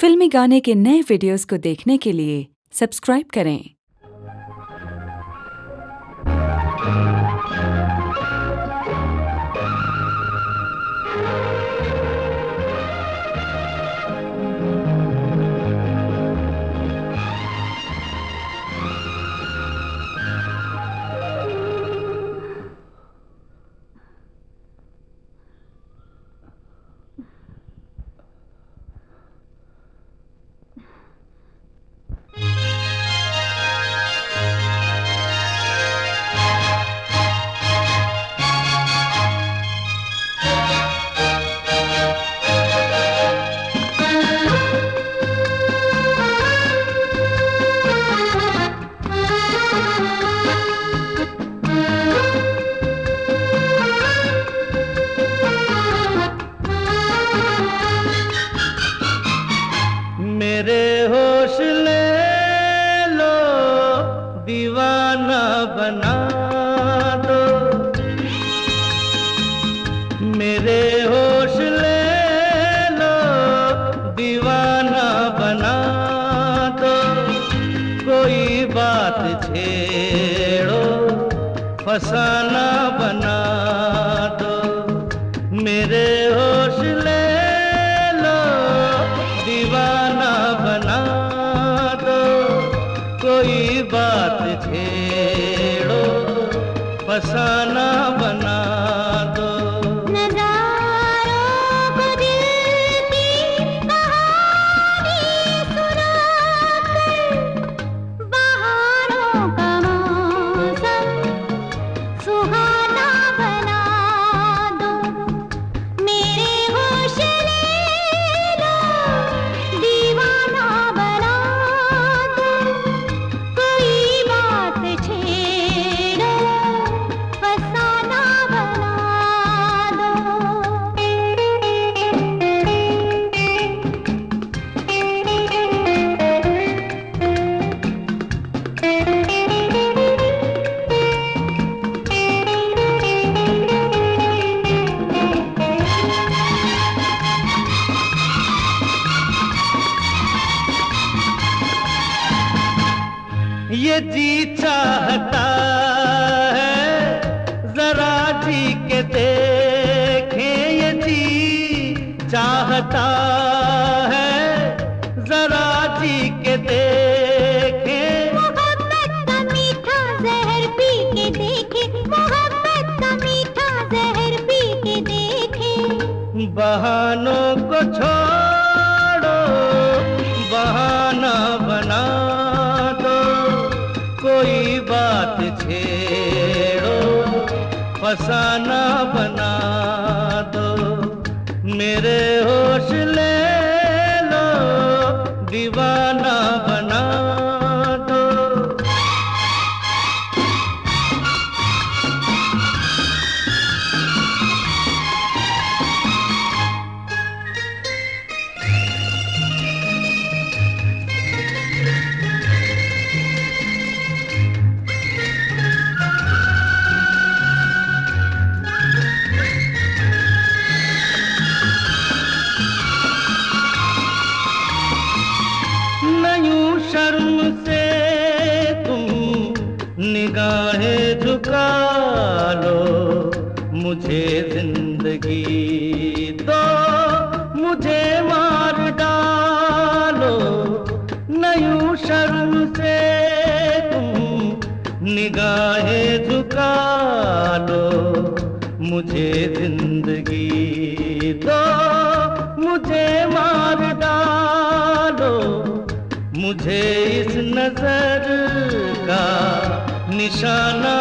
फिल्मी गाने के नए वीडियोस को देखने के लिए सब्सक्राइब करें। बात छेड़ो, फसाना बना दो। मेरे होश ले लो, दीवाना बना दो। कोई बात छेड़ो, फसाना जी चाहता है जरा जी के देखें ये जी चाहता है जरा जी के देखें। मोहब्बत का मीठा जहर पी के देखे मोहब्बत का मीठा जहर पी के देखे। बहानों को छोड़ो फसाना बना दो। मेरे शर्म से নিশানা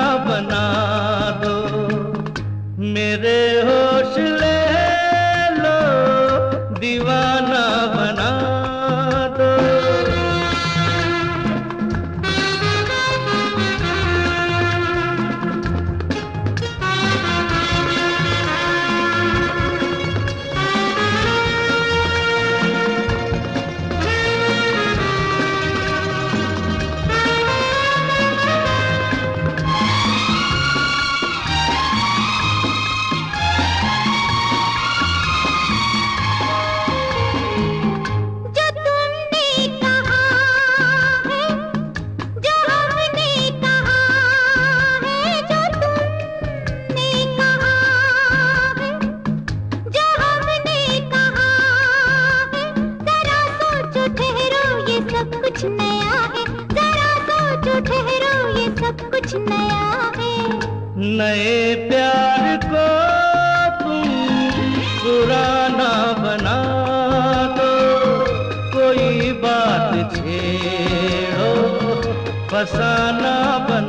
नए प्यार को तुम पुराना बना दो। कोई बात छेड़ो फसाना बना